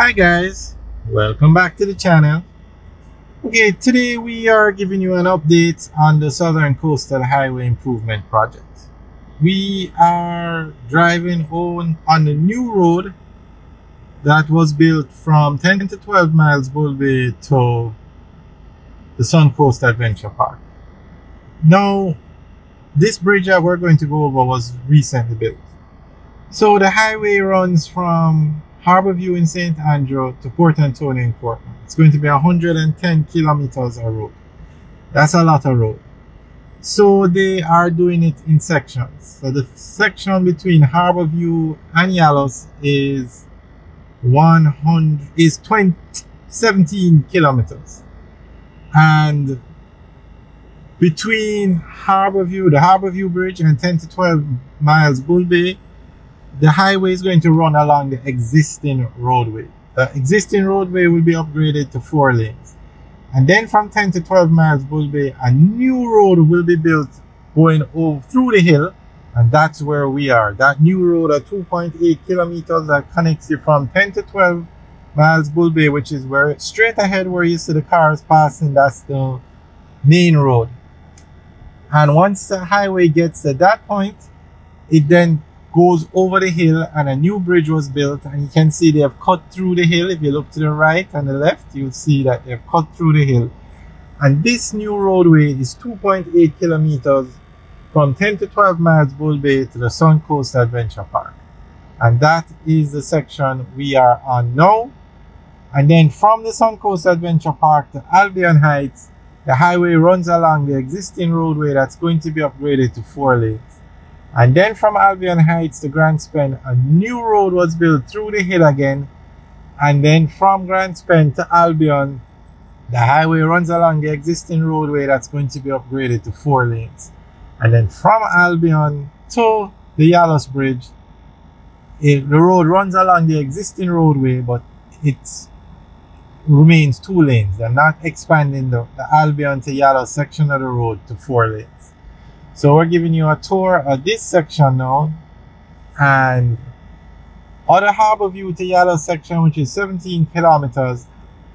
Hi guys, welcome back to the channel. Okay, today we are giving you an update on the Southern Coastal Highway Improvement Project. We are driving on, on the new road that was built from 10 to 12 miles Bull Bay to the Suncoast Adventure Park. Now, this bridge that we're going to go over was recently built. So the highway runs from Harborview in St. Andrew to Port Antonio in Portland. It's going to be 110 kilometers of road. That's a lot of road. So they are doing it in sections. So the section between Harborview and Yallahs is 100 is 20 17 kilometers. And between Harborview, the Harborview Bridge and 10 to 12 miles Bull Bay, the highway is going to run along the existing roadway. The existing roadway will be upgraded to four lanes. And then from 10 to 12 miles Bull Bay, a new road will be built going over through the hill. And that's where we are. That new road at 2.8 kilometers that connects you from 10 to 12 miles Bull Bay, which is where straight ahead where you see the cars passing, that's the main road. And once the highway gets to that point, it then goes over the hill and a new bridge was built and you can see they have cut through the hill. If you look to the right and the left you'll see that they've cut through the hill. And this new roadway is 2.8 kilometers from 10 to 12 miles Bull Bay to the Suncoast Adventure Park. And that is the section we are on now. And then from the Suncoast Adventure Park to Albion Heights the highway runs along the existing roadway that's going to be upgraded to four lanes and then from Albion Heights to Grants Pen, a new road was built through the hill again. And then from Grants Pen to Albion, the highway runs along the existing roadway that's going to be upgraded to four lanes. And then from Albion to the Yallahs Bridge, it, the road runs along the existing roadway, but it remains two lanes. They're not expanding the, the Albion to Yallahs section of the road to four lanes. So we're giving you a tour of this section now. And other Harborview to Yallahs section, which is 17 kilometers,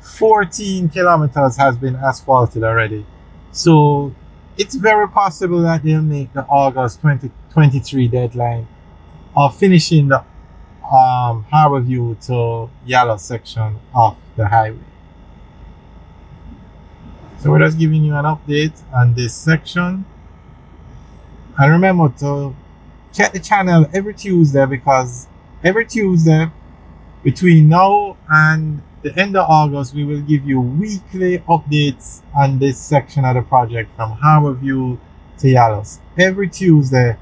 14 kilometers has been asphalted already. So it's very possible that they'll make the August 2023 deadline of finishing the um, Harborview to Yallahs section of the highway. So we're just giving you an update on this section. And remember to check the channel every Tuesday because every Tuesday between now and the end of August, we will give you weekly updates on this section of the project from Harborview to Yallahs. Every Tuesday,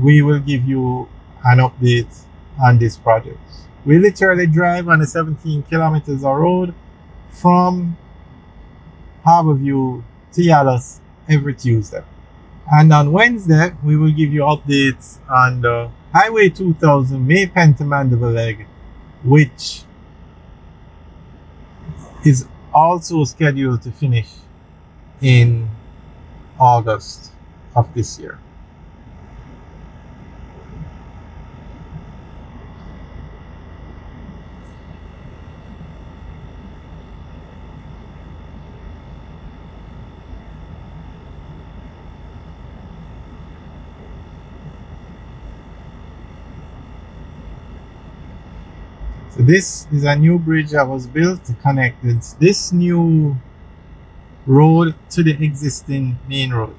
we will give you an update on this project. We literally drive on the 17 kilometers of road from Harborview to Yallahs every Tuesday. And on Wednesday, we will give you updates on the Highway 2000 May Pen to leg, which is also scheduled to finish in August of this year. So this is a new bridge that was built to connect this new road to the existing main road.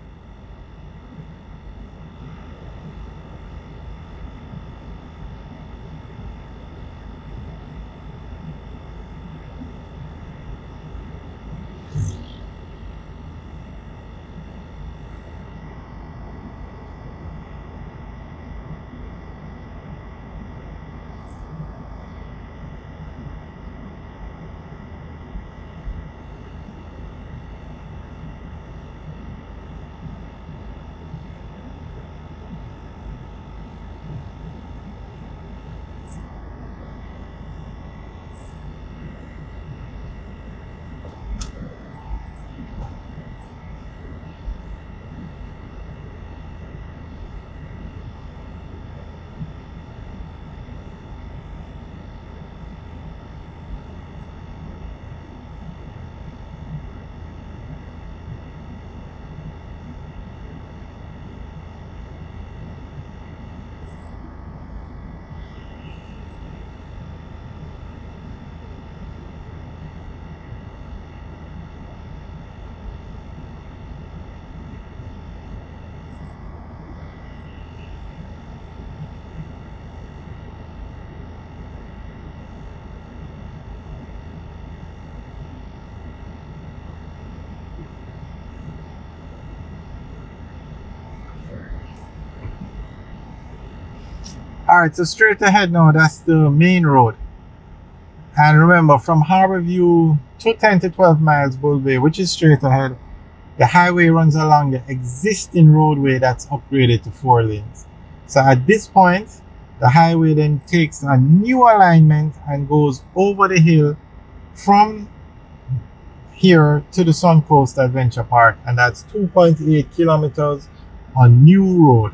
Alright, so straight ahead now, that's the main road. And remember, from Harborview to 10 to 12 miles Bull Bay, which is straight ahead, the highway runs along the existing roadway that's upgraded to four lanes. So at this point, the highway then takes a new alignment and goes over the hill from here to the Suncoast Adventure Park, and that's 2.8 kilometers on new road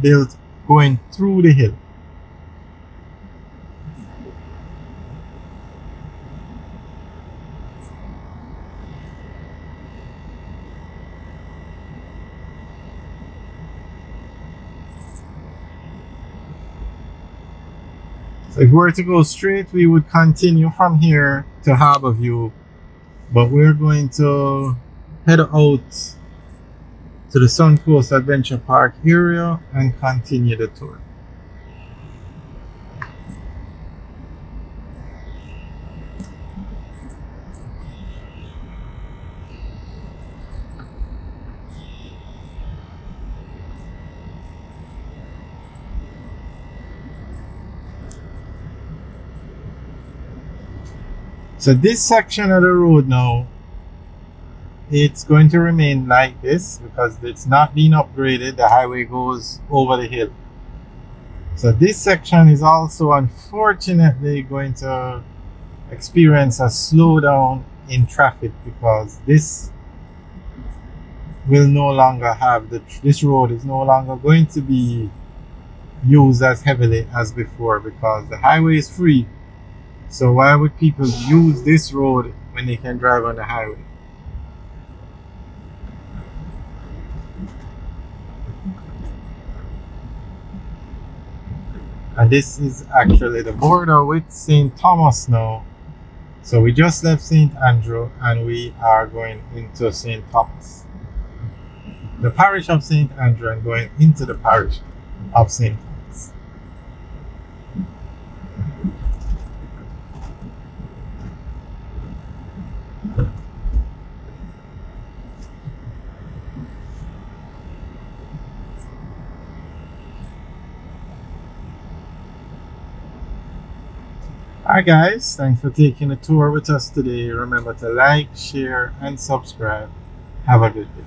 built going through the hill. If we were to go straight, we would continue from here to Harborview, but we're going to head out to the Suncoast Adventure Park area and continue the tour. So this section of the road now, it's going to remain like this because it's not being upgraded. The highway goes over the hill. So this section is also unfortunately going to experience a slowdown in traffic because this will no longer have the this road is no longer going to be used as heavily as before because the highway is free so why would people use this road when they can drive on the highway? And this is actually the border with St. Thomas now. So we just left St. Andrew and we are going into St. Thomas. The parish of St. Andrew and going into the parish of St. Alright guys, thanks for taking a tour with us today. Remember to like, share and subscribe. Have a good day.